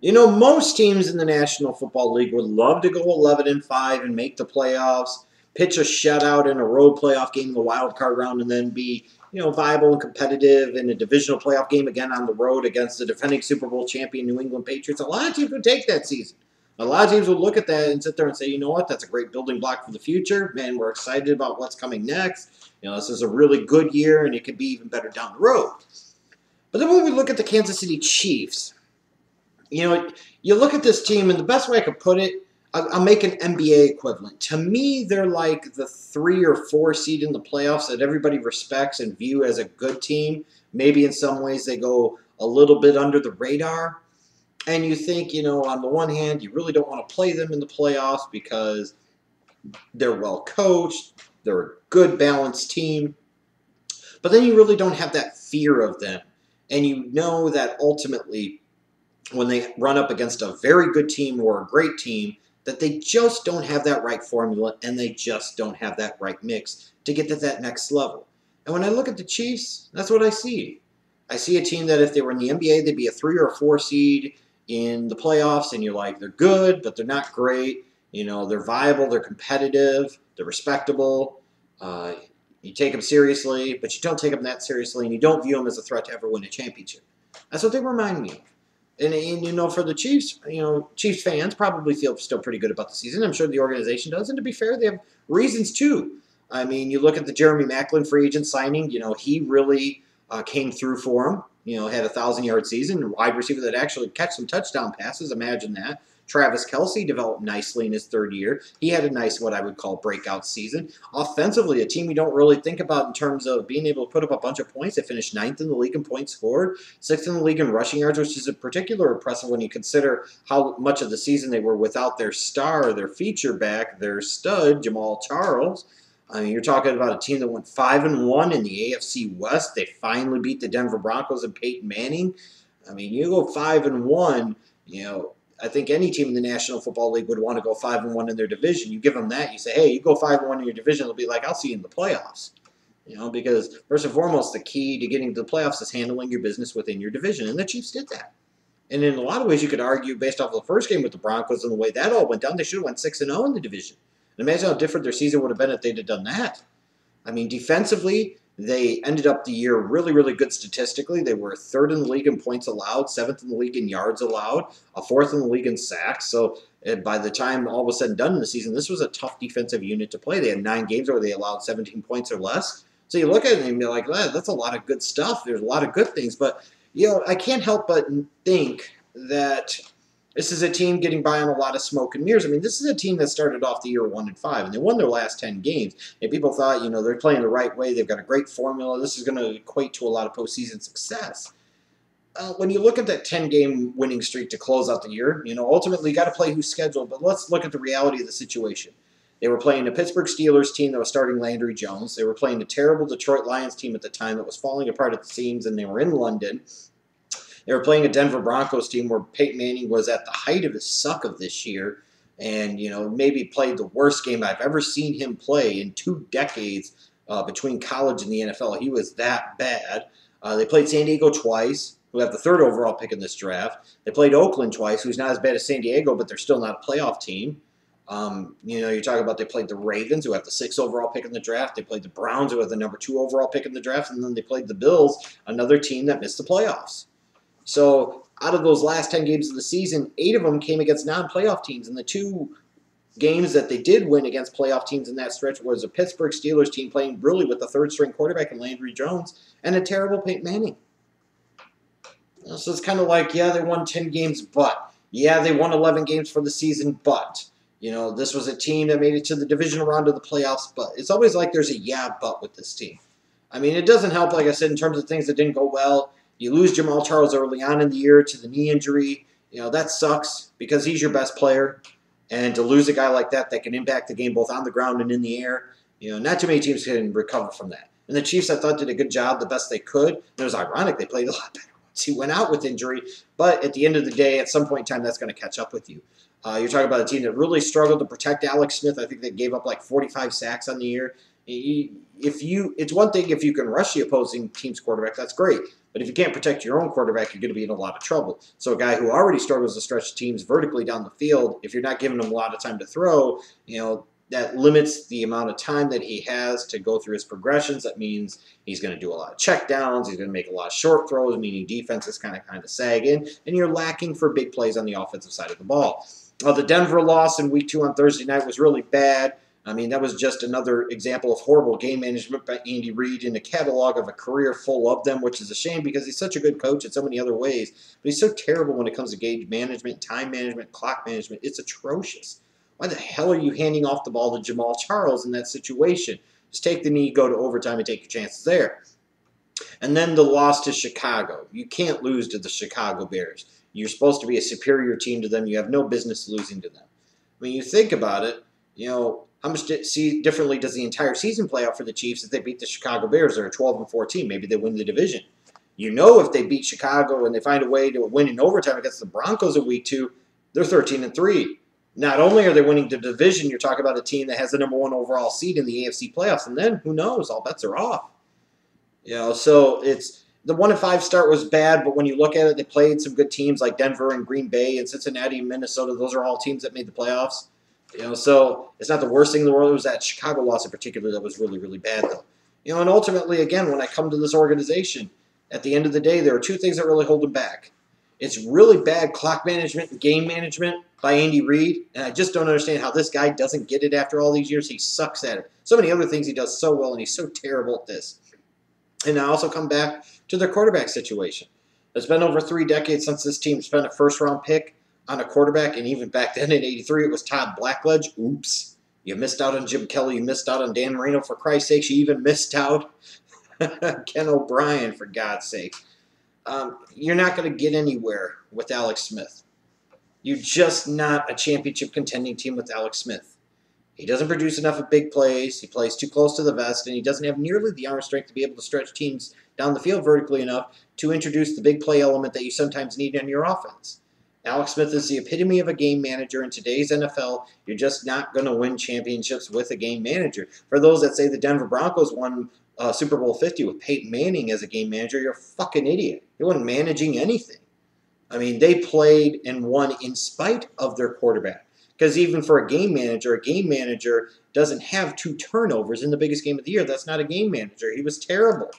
You know, most teams in the National Football League would love to go 11 and 5 and make the playoffs, pitch a shutout in a road playoff game the wild card round, and then be you know viable and competitive in a divisional playoff game again on the road against the defending Super Bowl champion New England Patriots. A lot of teams would take that season. A lot of teams would look at that and sit there and say, you know what, that's a great building block for the future. Man, we're excited about what's coming next. You know, this is a really good year, and it could be even better down the road. But then when we look at the Kansas City Chiefs, you know, you look at this team, and the best way I could put it, I'll make an NBA equivalent. To me, they're like the three or four seed in the playoffs that everybody respects and view as a good team. Maybe in some ways they go a little bit under the radar. And you think, you know, on the one hand, you really don't want to play them in the playoffs because they're well coached, they're a good balanced team. But then you really don't have that fear of them. And you know that ultimately when they run up against a very good team or a great team that they just don't have that right formula and they just don't have that right mix to get to that next level. And when I look at the Chiefs, that's what I see. I see a team that if they were in the NBA, they'd be a three or a four seed in the playoffs, and you're like, they're good, but they're not great. You know, they're viable, they're competitive, they're respectable. Uh, you take them seriously, but you don't take them that seriously, and you don't view them as a threat to ever win a championship. That's what they remind me of. And, and, you know, for the Chiefs, you know, Chiefs fans probably feel still pretty good about the season. I'm sure the organization does. And to be fair, they have reasons too. I mean, you look at the Jeremy Maclin free agent signing, you know, he really uh, came through for them. You know, had a thousand yard season, wide receiver that actually catch some touchdown passes. Imagine that. Travis Kelce developed nicely in his third year. He had a nice, what I would call, breakout season. Offensively, a team you don't really think about in terms of being able to put up a bunch of points. They finished ninth in the league in points scored, sixth in the league in rushing yards, which is a particular impressive when you consider how much of the season they were without their star, their feature back, their stud, Jamaal Charles. I mean, you're talking about a team that went five and one in the AFC West. They finally beat the Denver Broncos and Peyton Manning. I mean, you go five and one. You know, I think any team in the National Football League would want to go five and one in their division. You give them that, you say, hey, you go five and one in your division, they'll be like, I'll see you in the playoffs. You know, because first and foremost, the key to getting to the playoffs is handling your business within your division, and the Chiefs did that. And in a lot of ways, you could argue, based off of the first game with the Broncos and the way that all went down, they should have went six and zero oh in the division. And imagine how different their season would have been if they'd have done that. I mean, defensively, they ended up the year really, really good statistically. They were third in the league in points allowed, seventh in the league in yards allowed, a fourth in the league in sacks. So eh, by the time all was said and done in the season, this was a tough defensive unit to play. They had nine games where they allowed 17 points or less. So you look at it and you're like, ah, that's a lot of good stuff. There's a lot of good things. But, you know, I can't help but think that this is a team getting by on a lot of smoke and mirrors. I mean, this is a team that started off the year one and five, and they won their last ten games. And people thought, you know, they're playing the right way. They've got a great formula. This is going to equate to a lot of postseason success. Uh, when you look at that 10 game winning streak to close out the year, you know, ultimately you got to play who's scheduled, but let's look at the reality of the situation. They were playing the Pittsburgh Steelers team that was starting Landry Jones. They were playing the terrible Detroit Lions team at the time that was falling apart at the seams, and they were in London. They were playing a Denver Broncos team where Peyton Manning was at the height of his suck of this year and, you know, maybe played the worst game I've ever seen him play in two decades uh, between college and the NFL. He was that bad. Uh, they played San Diego twice, who have the third overall pick in this draft. They played Oakland twice, who's not as bad as San Diego, but they're still not a playoff team. Um, you know, you're talking about they played the Ravens, who have the sixth overall pick in the draft. They played the Browns, who have the number two overall pick in the draft, and then they played the Bills, another team that missed the playoffs. So out of those last 10 games of the season, eight of them came against non-playoff teams. And the two games that they did win against playoff teams in that stretch was a Pittsburgh Steelers team playing really with the third-string quarterback in Landry Jones and a terrible Peyton Manning. So it's kind of like, yeah, they won 10 games, but yeah, they won 11 games for the season, but you know, this was a team that made it to the divisional round of the playoffs, but it's always like there's a yeah, but with this team. I mean, it doesn't help, like I said, in terms of things that didn't go well. You lose Jamaal Charles early on in the year to the knee injury. You know, that sucks because he's your best player. And to lose a guy like that that can impact the game both on the ground and in the air, you know, not too many teams can recover from that. And the Chiefs, I thought, did a good job, the best they could. And it was ironic they played a lot better once he went out with injury. But at the end of the day, at some point in time, that's going to catch up with you. Uh, you're talking about a team that really struggled to protect Alex Smith. I think they gave up like 45 sacks on the year. If you, it's one thing if you can rush the opposing team's quarterback, that's great. But if you can't protect your own quarterback, you're going to be in a lot of trouble. So a guy who already struggles to stretch teams vertically down the field, if you're not giving him a lot of time to throw, you know, that limits the amount of time that he has to go through his progressions. That means he's going to do a lot of checkdowns. He's going to make a lot of short throws, meaning defense is kind of kind of sagging, and you're lacking for big plays on the offensive side of the ball. Well, the Denver loss in Week Two on Thursday night was really bad. I mean, that was just another example of horrible game management by Andy Reid in a catalog of a career full of them, which is a shame because he's such a good coach in so many other ways. But he's so terrible when it comes to game management, time management, clock management. It's atrocious. Why the hell are you handing off the ball to Jamaal Charles in that situation? Just take the knee, go to overtime, and take your chances there. And then the loss to Chicago. You can't lose to the Chicago Bears. You're supposed to be a superior team to them. You have no business losing to them. I mean, you think about it, you know, how much see, differently does the entire season play out for the Chiefs if they beat the Chicago Bears? They're a 12 and 14. Maybe they win the division. You know, if they beat Chicago and they find a way to win in overtime against the Broncos in week two, they're 13 and 3. Not only are they winning the division, you're talking about a team that has the number one overall seed in the AFC playoffs, and then who knows? All bets are off. You know, so it's the one and five start was bad, but when you look at it, they played some good teams like Denver and Green Bay and Cincinnati and Minnesota. Those are all teams that made the playoffs. You know, so it's not the worst thing in the world. It was that Chicago loss in particular that was really, really bad, though. You know, and ultimately, again, when I come to this organization, at the end of the day, there are two things that really hold them back. It's really bad clock management and game management by Andy Reid, and I just don't understand how this guy doesn't get it after all these years. He sucks at it. So many other things he does so well, and he's so terrible at this. And I also come back to their quarterback situation. It's been over three decades since this team spent a first round pick on a quarterback, and even back then in 83, it was Todd Blackledge. Oops. You missed out on Jim Kelly. You missed out on Dan Marino. For Christ's sake, you even missed out Ken O'Brien, for God's sake. Um, you're not going to get anywhere with Alex Smith. You're just not a championship contending team with Alex Smith. He doesn't produce enough of big plays. He plays too close to the vest, and he doesn't have nearly the arm strength to be able to stretch teams down the field vertically enough to introduce the big play element that you sometimes need in your offense. Alex Smith is the epitome of a game manager in today's NFL. You're just not going to win championships with a game manager. For those that say the Denver Broncos won uh, Super Bowl 50 with Peyton Manning as a game manager, you're a fucking idiot. He wasn't managing anything. I mean, they played and won in spite of their quarterback. Because even for a game manager, a game manager doesn't have two turnovers in the biggest game of the year. That's not a game manager. He was terrible.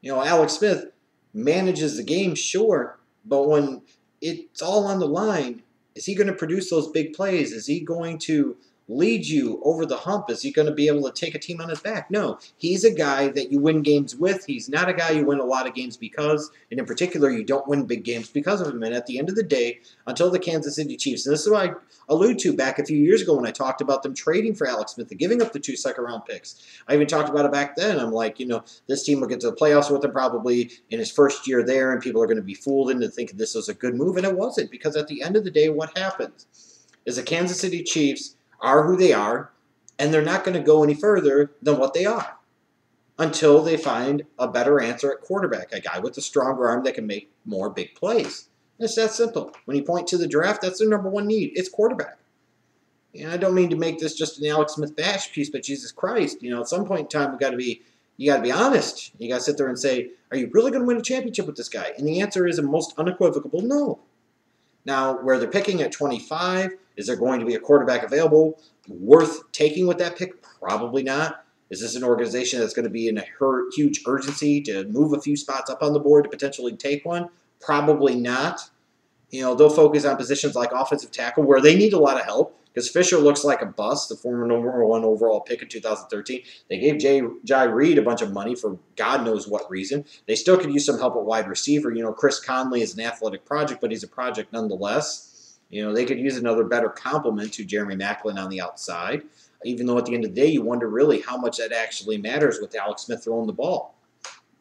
You know, Alex Smith manages the game, sure, but when it's all on the line. Is he going to produce those big plays? Is he going to lead you over the hump? Is he going to be able to take a team on his back? No. He's a guy that you win games with. He's not a guy you win a lot of games because, and in particular, you don't win big games because of him. And at the end of the day, until the Kansas City Chiefs, and this is what I allude to back a few years ago when I talked about them trading for Alex Smith and giving up the two second round picks. I even talked about it back then. I'm like, you know, this team will get to the playoffs with him probably in his first year there, and people are going to be fooled into thinking this was a good move. And it wasn't because at the end of the day, what happens is the Kansas City Chiefs are who they are, and they're not going to go any further than what they are until they find a better answer at quarterback, a guy with a stronger arm that can make more big plays. It's that simple. When you point to the draft, that's their number one need. It's quarterback. And I don't mean to make this just an Alex Smith bash piece, but Jesus Christ, you know, at some point in time, we got to be, you got to be honest. You got to sit there and say, are you really going to win a championship with this guy? And the answer is a most unequivocal no. Now, where they're picking at 25, is there going to be a quarterback available worth taking with that pick? Probably not. Is this an organization that's going to be in a huge urgency to move a few spots up on the board to potentially take one? Probably not. You know, they'll focus on positions like offensive tackle where they need a lot of help because Fisher looks like a bust, the former number one overall pick in 2013. They gave Jay, Jah Reid a bunch of money for God knows what reason. They still could use some help at wide receiver. You know, Chris Conley is an athletic project, but he's a project nonetheless. You know, they could use another better complement to Jeremy Maclin on the outside, even though at the end of the day, you wonder really how much that actually matters with Alex Smith throwing the ball.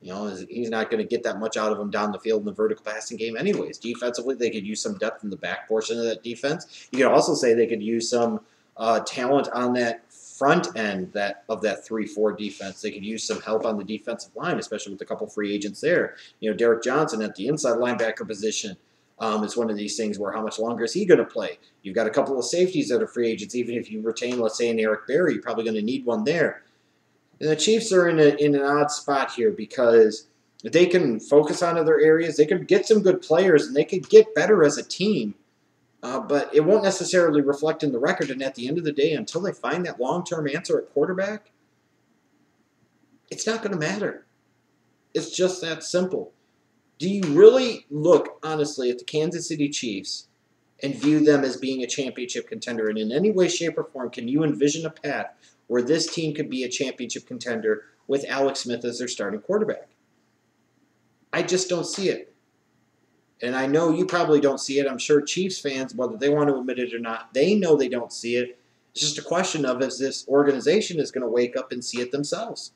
You know, he's not going to get that much out of him down the field in the vertical passing game anyways. Defensively, they could use some depth in the back portion of that defense. You could also say they could use some uh, talent on that front end that of that 3-4 defense. They could use some help on the defensive line, especially with a couple free agents there. You know, Derrick Johnson at the inside linebacker position um, is one of these things where how much longer is he going to play? You've got a couple of safeties that are free agents. Even if you retain, let's say, an Eric Berry, you're probably going to need one there. And the Chiefs are in, a, in an odd spot here because they can focus on other areas, they could get some good players and they could get better as a team. Uh, but it won't necessarily reflect in the record. And at the end of the day, until they find that long term answer at quarterback, it's not going to matter. It's just that simple. Do you really look, honestly, at the Kansas City Chiefs and view them as being a championship contender? And in any way, shape, or form, can you envision a path where this team could be a championship contender with Alex Smith as their starting quarterback? I just don't see it. And I know you probably don't see it. I'm sure Chiefs fans, whether they want to admit it or not, they know they don't see it. It's just a question of if this organization is going to wake up and see it themselves.